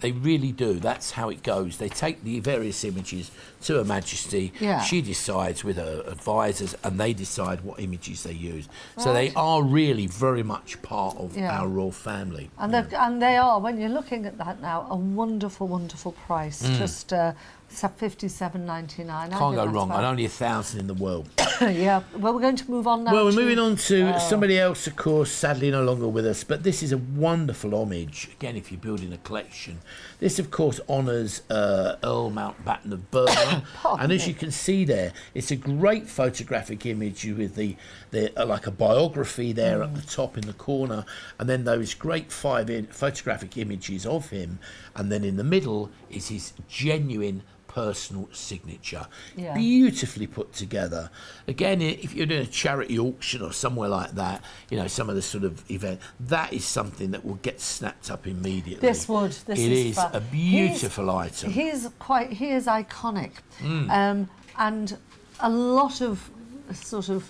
They really do. That's how it goes. They take the various images to Her Majesty. Yeah. She decides with her advisors, and they decide what images they use. So they are really very much part of Yeah. our royal family. And, they're and they are, when you're looking at that now, a wonderful, wonderful price. Just uh, fifty-seven ninety-nine. Mm. Can't go wrong. And only a thousand in the world. <coughs> yeah. Well, we're going to move on now. Well, we're to- moving on to uh, somebody else, of course, sadly no longer with us, but this is a wonderful homage. Again, if you're building a collection, this, of course, honours uh, Earl Mountbatten of Burma. And as you can see there, it's a great photographic image with the, the uh, like a biography there at the top in the corner, and then those great five in photographic images of him, and then in the middle is his genuine personal signature. Yeah. Beautifully put together. Again, if you're doing a charity auction or somewhere like that, you know, some of the sort of event, that is something that will get snapped up immediately. This would. This It is is a beautiful item. He's quite. He is iconic, Mm. um, and a lot of sort of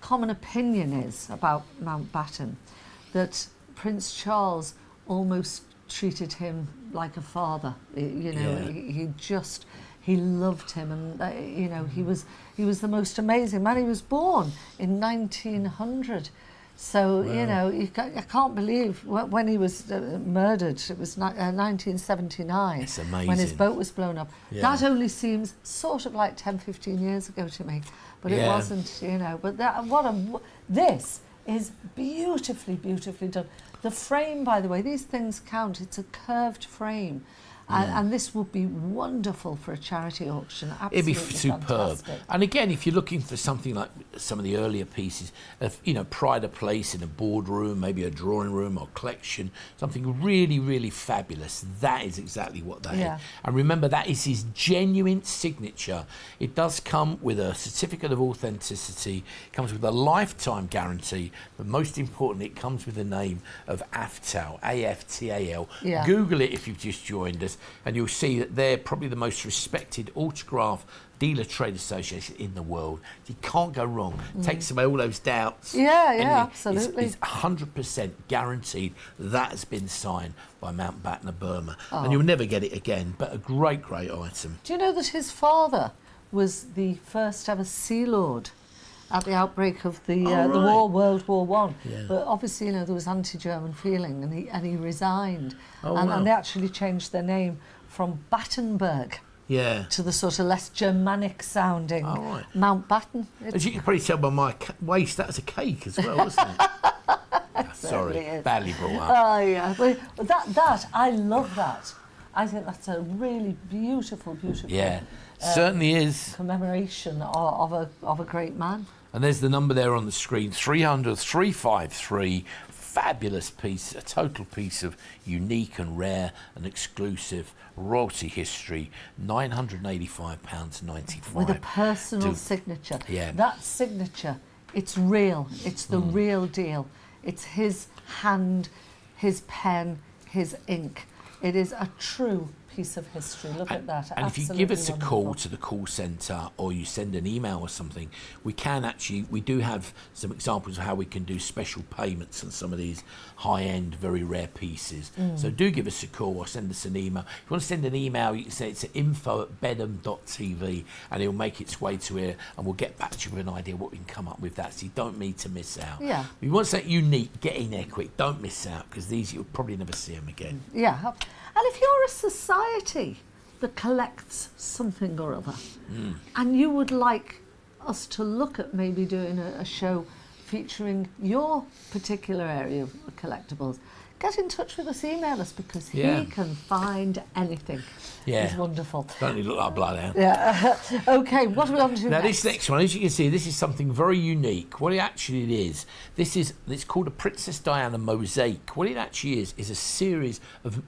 common opinion is about Mountbatten that Prince Charles almost treated him like a father. You know, Yeah. he, he just he loved him, and uh, you know he was he was the most amazing man. He was born in 1900. So you know, you ca I can't believe wh- when he was uh, murdered. It was uh, 1979 It's amazing when his boat was blown up. Yeah. That only seems sort of like 10, 15 years ago to me, but it wasn't. You know, but that what a this is beautifully, beautifully done. The frame, by the way, these things count. It's a curved frame. And, and this would be wonderful for a charity auction. It'd be superb. fantastic. And again, if you're looking for something like some of the earlier pieces of, you know, pride of place in a boardroom, maybe a drawing room or collection, something really, really fabulous, that is exactly what they Yeah. had. And remember, that is his genuine signature. It does come with a certificate of authenticity, comes with a lifetime guarantee, but most importantly, it comes with the name of AFTAL, A-F-T-A-L. Yeah. Google it if you've just joined us, and you'll see that they're probably the most respected autograph dealer trade association in the world. You can't go wrong. Takes away all those doubts. Mm. Yeah, yeah, absolutely. It's, it's 100% guaranteed that has been signed by Mountbatten of Burma. Oh. And you'll never get it again, but a great, great item. Do you know that his father was the first ever Sea Lord at the outbreak of the uh, Oh, the war, World War One? Yeah. But obviously, you know, there was anti-German feeling, and he and he resigned, Oh, and, wow. and they actually changed their name from Battenberg Yeah. to the sort of less Germanic sounding Oh, right. Mountbatten. As you can probably tell by my waist, that was a cake as well, wasn't it? <laughs> Ah, Sorry, is. badly brought up. Oh yeah, but that that I love that. I think that's a really beautiful, beautiful Yeah, uh, certainly is. commemoration of, of a of a great man. And there's the number there on the screen 300 353. Fabulous piece, a total piece of unique and rare and exclusive royalty history. £985.95. with a personal Do- signature. Yeah. That signature, it's real. It's the Mm. real deal. It's his hand, his pen, his ink. It is a true piece of history. Look at that. And if you give us a Absolutely call to the call centre or you send an email or something, we can actually, we do have some examples of how we can do special payments on some of these high end, very rare pieces. Mm. So do give us a call or send us an email. If you want to send an email, you can say it's at info at benham.tv and it'll make its way to here and we'll get back to you with an idea what we can come up with that so you don't need to miss out. Yeah. If you want something unique, get in there quick. Don't miss out because these you'll probably never see them again. Yeah. And if you're a society that collects something or other, Mm. and you would like us to look at maybe doing a, a show featuring your particular area of collectibles, get in touch with us, email us because Yeah. he can find anything. Yeah. It's wonderful. Don't need to look like bloodhound. Yeah. <laughs> okay, what are we on to Now next? this next one, as you can see, this is something very unique. What it actually is, this is it's called a Princess Diana mosaic. What it actually is is a series of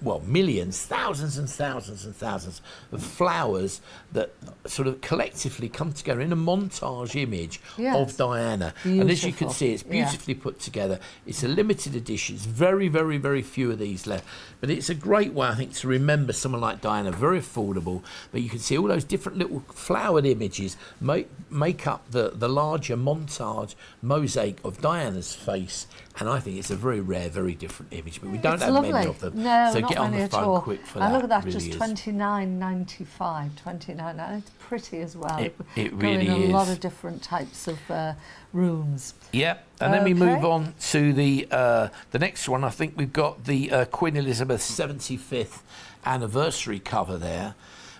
well millions, thousands and thousands and thousands of flowers that sort of collectively come together in a montage image Yes. of Diana. And as you can see, it's Yeah. beautifully put together. It's a limited edition. It's very, very, very few of these left. But it's a great way, I think, to remember someone like Diana. Very affordable. But you can see all those different little flowered images make, make up the, the larger montage mosaic of Diana's face. And I think it's a very rare, very different image. But we don't it's have lovely. many of them. No, so not get on many the at phone all. quick for that. look at that, Really just is. twenty nine ninety five. Twenty nine, it's pretty as well. It- it really a lot of different types of uh, rooms. Yep, and then we move on to the uh, the next one. I think we've got the uh, Queen Elizabeth 75th anniversary cover there,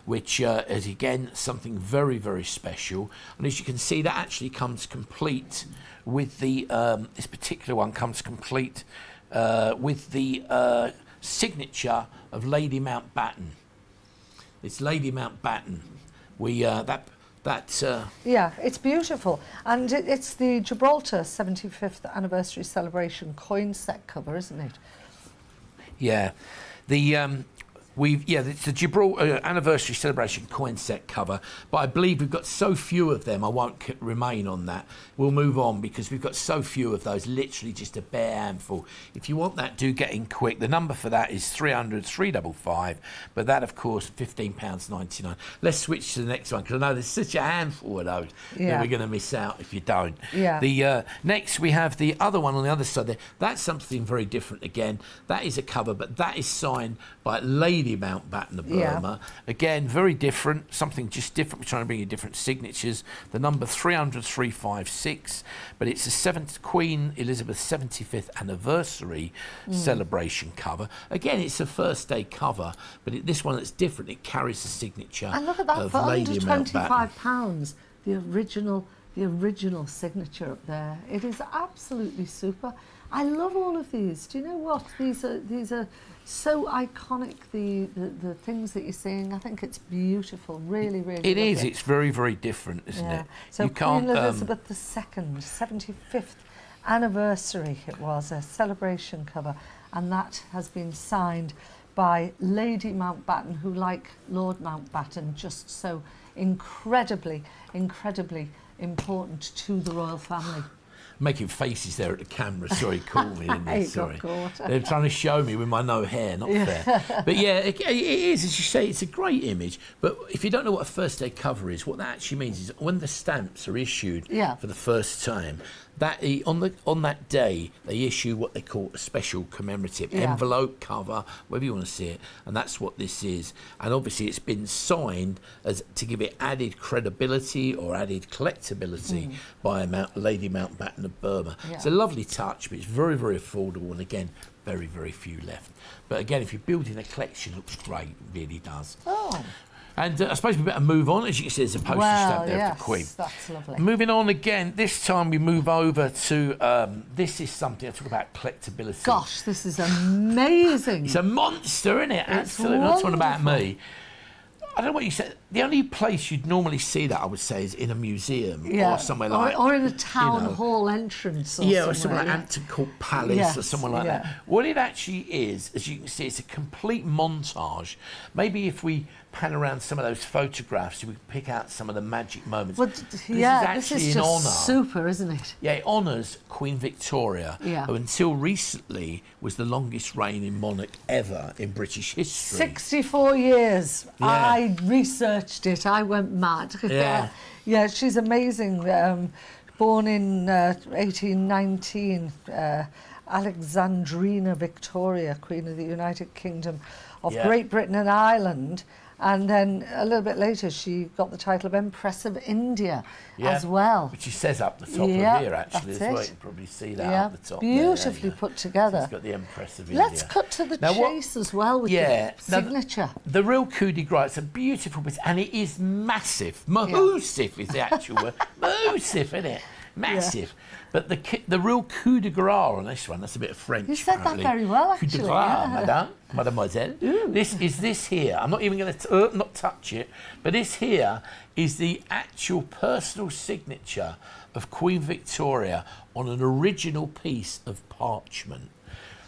which uh, is again something very very special. And as you can see, that actually comes complete with the um, this particular one comes complete uh, with the uh, signature of Lady Mountbatten. It's Lady Mountbatten. We uh, that that. Uh, Yeah, it's beautiful. And it, it's the Gibraltar 75th anniversary celebration coin set cover, isn't it? Yeah, the um, we've yeah it's the Gibraltar uh, anniversary celebration coin set cover, but I believe we've got so few of them. I won't remain on that. We'll move on because we've got so few of those. Literally just a bare handful. If you want that, do get in quick. The number for that is 300 355, but that of course 15 pounds 99. Let's switch to the next one because I know there's such a handful of those that we're going to miss out if you don't. Yeah. The uh, next we have the other one on the other side there. That's something very different again. That is a cover, but that is signed by Lady Mountbatten of Yeah. Burma. Again, very different. Something just different. We're trying to bring you different signatures. The number 300 356, but it's the seventh Queen Elizabeth 75th anniversary Mm. celebration cover. Again, it's a first day cover, but it, this one that's different. It carries the signature And look at that, of for Lady under Mountbatten. £25, the original, the original signature up there. It is absolutely super. I love all of these. Do you know what? These are, these are so iconic, the, the, the things that you're seeing. I think it's beautiful, really, really It is. It's very, very different, isn't Yeah. it? So you can't. Queen um, Elizabeth II, 75th anniversary it was, a celebration cover, and that has been signed by Lady Mountbatten, who, like Lord Mountbatten, just so incredibly, incredibly important to the royal family. Making faces there at the camera. Sorry, call me. <laughs> they? Sorry. They're trying to show me with my no hair. Not fair. But yeah, it, it is, as you say, it's a great image. But if you don't know what a first day cover is, what that actually means is when the stamps are issued Yeah. for the first time, that on the on that day they issue what they call a special commemorative Yeah. envelope cover, whatever you want to see it, and that's what this is. And obviously, it's been signed as to give it added credibility or added collectability mm. by Mount, Lady Mountbatten of Burma. It's a lovely touch, but it's very very affordable, and again, very very few left. But again, if you're building a collection, it looks great, it really does. Oh, And uh, I suppose we better move on. As you can see, there's a postage well, stamp there yes, of the Queen. that's lovely. Moving on again, this time we move over to um, this is something I talk about collectability. Gosh, this is amazing. It's a monster, isn't it? Absolutely. Not talking about me. I don't know what you said. The only place you'd normally see that, I would say, is in a museum yeah. or somewhere like. or, or in a town know. hall entrance. Or yeah, or somewhere, like yeah. Hampton Court Palace or somewhere like yeah. that. What it actually is, as you can see, it's a complete montage. Maybe if we pan around some of those photographs, we can pick out some of the magic moments. Well, This yeah, is this actually is just honour. super, isn't it? Yeah, it honours Queen Victoria, Yeah. who until recently was the longest reigning monarch ever in British history. 64 years. Yeah. I researched it. I went mad. <laughs> Yeah. yeah, she's amazing. Um, born in uh, 1819, uh, Alexandrina Victoria, Queen of the United Kingdom of Yeah. Great Britain and Ireland. And then a little bit later, she got the title of Empress of India Yeah, as well. Which she says up the top Yeah, of here, actually, that's as well. it. You can probably see that Yeah, up the top. there, there beautifully put together. It's got the Empress of India. Let's cut to the Now what- chase as well with Yeah, the signature. The real coup de grace, it's a beautiful piece, and it is massive. Mahoosive is the actual word. <laughs> Mahoosive, isn't it? Massive. But the the real coup de grace on this one, that's a bit of French. You said that very well, Coup de actually, grace, yeah. madame, mademoiselle. This is this here. I'm not even going to uh, not touch it, but this here is the actual personal signature of Queen Victoria on an original piece of parchment.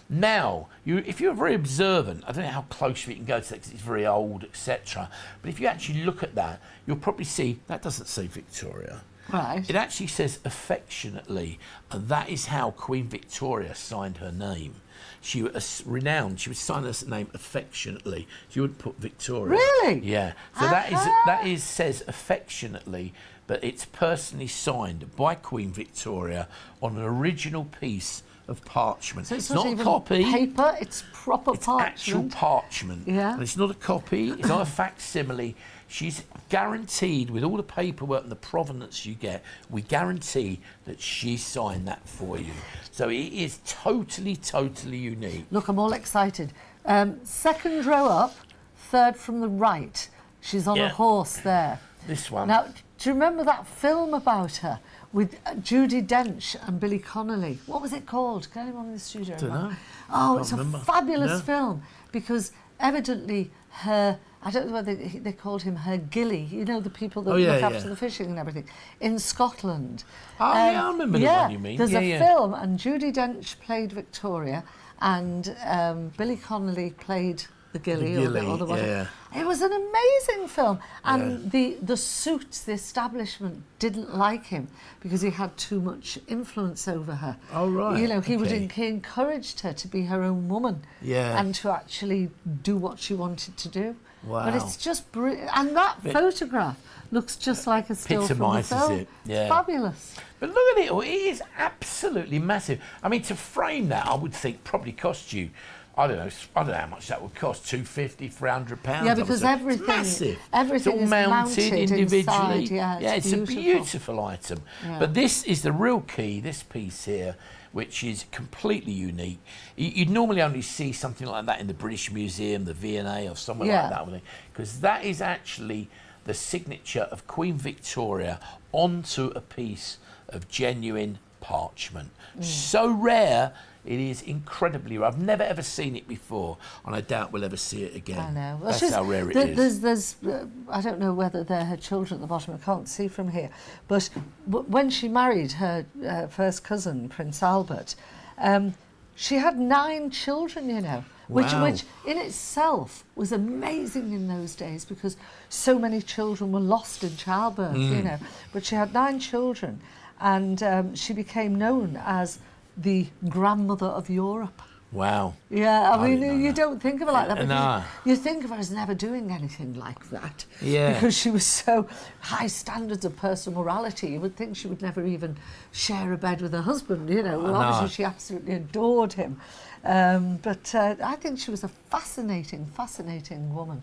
Now, you, if you're very observant, I don't know how close we can go to that because it's very old, etc. But if you actually look at that, you'll probably see that doesn't say Victoria. Right. It actually says affectionately, and that is how Queen Victoria signed her name. She was renowned. She would sign her name affectionately. She would put Victoria. Really? Yeah. So that is that is says affectionately, but it's personally signed by Queen Victoria on an original piece of parchment. So it's, not, not, a copy. paper, it's proper It's actual parchment. parchment. Yeah. And it's not a copy, it's not a <coughs> facsimile. She's guaranteed, with all the paperwork and the provenance you get, we guarantee that she signed that for you. So it is totally, totally unique. Look, I'm all excited. Um, second row up, third from the right. She's on Yeah. a horse there. This one. Now, do you remember that film about her with uh, Judi Dench and Billy Connolly? What was it called? Can anyone in the studio Dunno. remember? Oh, it's a fabulous No. film because evidently her. I don't know whether they, they called him her gilly. You know the people that Oh, yeah, look after yeah. the fishing and everything in Scotland. Um, Oh, yeah, I remember the one you mean. There's Yeah, a yeah. film, and Judi Dench played Victoria, and um, Billy Connolly played the Gilly, or, the, or the whatever. yeah. It was an amazing film, and the the suits, the establishment didn't like him because he had too much influence over her. Oh, right, You know, he would okay. en- he encouraged her to be her own woman. Yeah. And to actually do what she wanted to do. But it's just brilliant, and that photograph looks just like a still from the film. it, yeah. Fabulous. But look at it all, it is absolutely massive. I mean, to frame that, I would think probably cost you, I don't know, I don't know how much that would cost, 250 300 pounds. Yeah, because everything- it's massive. everything it's all is mounted, mounted individually. inside, yeah, it's it's, a beautiful. beautiful item. Yeah. But this is the real key, this piece here, which is completely unique. You- You'd normally only see something like that in the British Museum, the V&A, or somewhere Yeah. like that, because that is actually the signature of Queen Victoria onto a piece of genuine parchment. Mm. So rare, it is incredibly rare. I've never ever seen it before, and I doubt we'll ever see it again. I know. Well, That's how rare it there- is. There's, there's, uh, I don't know whether they're her children at the bottom. I can't see from here. But w- when she married her uh, first cousin, Prince Albert, um, she had nine children. You know, which, Wow. which in itself was amazing in those days because so many children were lost in childbirth. Mm. You know, but she had nine children. and um, she became known as the grandmother of Europe. Wow. Yeah, I, I mean, you that. don't think of it like that. Nah. you, you think of her as never doing anything like that. Yeah. Because she was so high standards of personal morality. You would think she would never even share a bed with her husband, you know. Well, obviously, she absolutely adored him. Um, but uh, I think she was a fascinating, fascinating woman.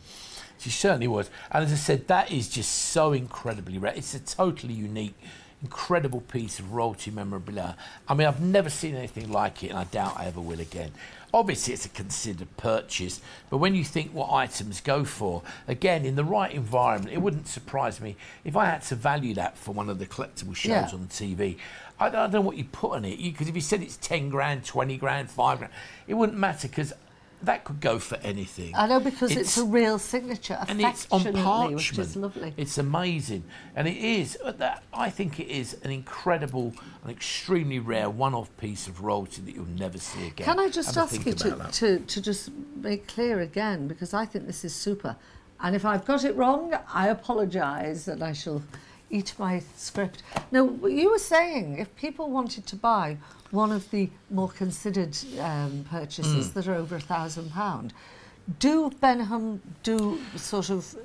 She certainly was. And as I said, that is just so incredibly rare. It's a totally unique, incredible piece of royalty memorabilia. I mean, I've never seen anything like it, and I doubt I ever will again. Obviously, it's a considered purchase, but when you think what items go for, again, in the right environment, it wouldn't surprise me if I had to value that for one of the collectible shows Yeah. on the TV. I don't, I don't know what you put on it, because if you said it's 10 grand, 20 grand, 5 grand, it wouldn't matter, because that could go for anything. I know because it's, a real signature, and it's on parchment. which is lovely. It's amazing, and it is. That I think it is an incredible, an extremely rare one-off piece of royalty that you'll never see again. Can I just Have ask you to, to, to just make clear again, because I think this is super. And if I've got it wrong, I apologise and I shall eat my script. Now, you were saying if people wanted to buy one of the more considered um, purchases Mm. that are over a thousand pound, do Benham do sort of,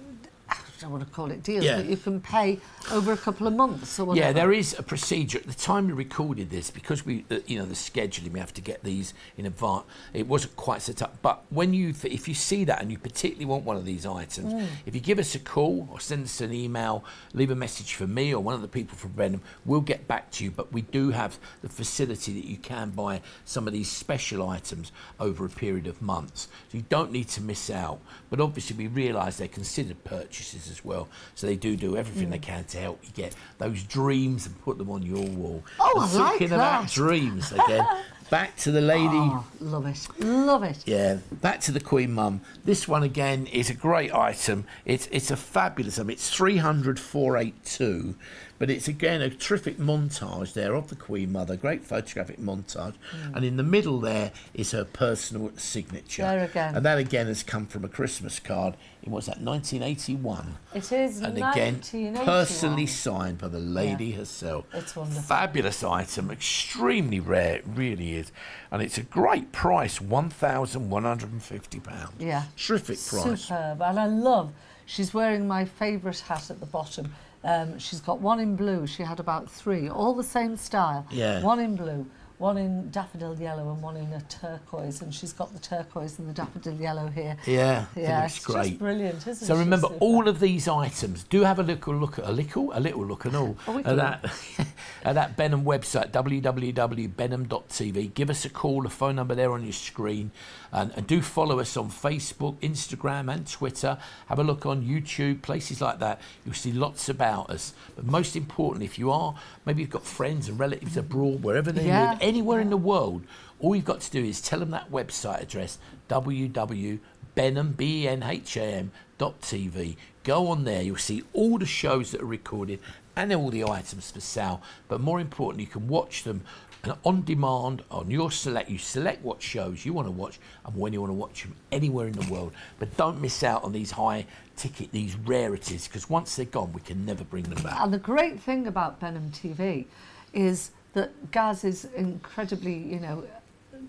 don't want to call it deals, Yeah. but you can pay over a couple of months or whatever? Yeah, there is a procedure. At the time we recorded this, because we, uh, you know, the scheduling, we have to get these in advance. It wasn't quite set up. But when you, if you see that and you particularly want one of these items, Mm. if you give us a call or send us an email, leave a message for me or one of the people from Benham, we'll get back to you. But we do have the facility that you can buy some of these special items over a period of months. So you don't need to miss out. But obviously, we realise they're considered purchases as well. So they do do everything Mm. they can to help you get those dreams and put them on your wall. Oh, and I like Thinking about that. dreams <laughs> again. back to the lady. Oh, love it. Love it. Yeah, back to the Queen Mum. This one again is a great item. It's it's a fabulous item. It's 300 482, but it's again a terrific montage there of the Queen Mother. Great photographic montage, Mm. and in the middle there is her personal signature. There again. and that again has come from a Christmas card in what's that 1981. It is And again, personally signed by the lady herself. It's wonderful. Fabulous item, extremely rare, it really is. And it's a great price £1,150. Yeah. Terrific price. Superb. And I love, she's wearing my favourite hat at the bottom. Um, she's got one in blue. She had about three, all the same style. Yeah. One in blue, one in daffodil yellow, and one in a turquoise. And she's got the turquoise and the daffodil yellow here. Yeah, Yeah, it's great. just brilliant, isn't So she? remember, Super. all of these items do have a little look at a little, a little look and all A at that <laughs> at that Benham website www.benham.tv. Give us a call, the phone number there on your screen, and, and do follow us on Facebook, Instagram, and Twitter. Have a look on YouTube, places like that. You'll see lots about us. But most importantly, if you are maybe you've got friends and relatives abroad, wherever they Yeah, live, anywhere in the world, all you've got to do is tell them that website address www.benham, B-E-N-H-A-M TV. Go on there, you'll see all the shows that are recorded and all the items for sale. But more importantly, you can watch them and on demand on your select. You select what shows you want to watch and when you want to watch them anywhere in the world. But don't miss out on these high ticket, these rarities, because once they're gone, we can never bring them back. And the great thing about Benham TV is that Gaz is incredibly, you know,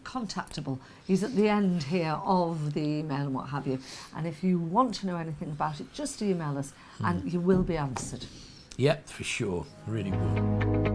contactable. He's at the end here of the email and what have you. And if you want to know anything about it, just email us and hmm. you will be answered. Yep, for sure. Really will.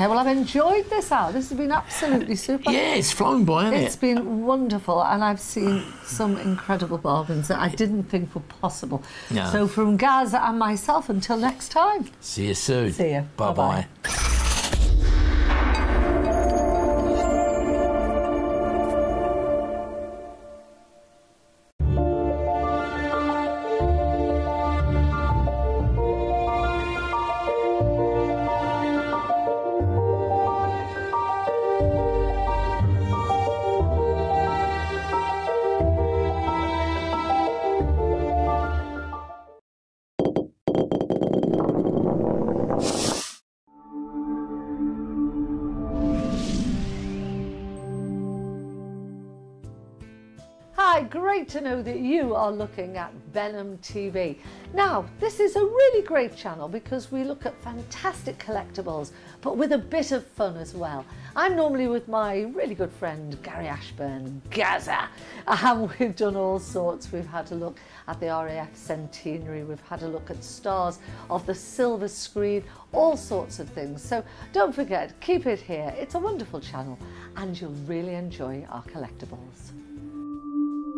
Okay, well, I've enjoyed this hour. This has been absolutely super. Yeah, it's flown by, hasn't It's it? been wonderful, and I've seen some incredible bargains that I didn't think were possible. No. So, from Gaz and myself, until next time. See you soon. See you. Bye-bye. bye. Know that you are looking at Benham TV. Now, this is a really great channel because we look at fantastic collectibles, but with a bit of fun as well. I'm normally with my really good friend Gary Ashburn, Gaza, and <laughs> we've done all sorts. We've had a look at the RAF centenary, we've had a look at stars of the silver screen, all sorts of things. So don't forget, keep it here. It's a wonderful channel and you'll really enjoy our collectibles.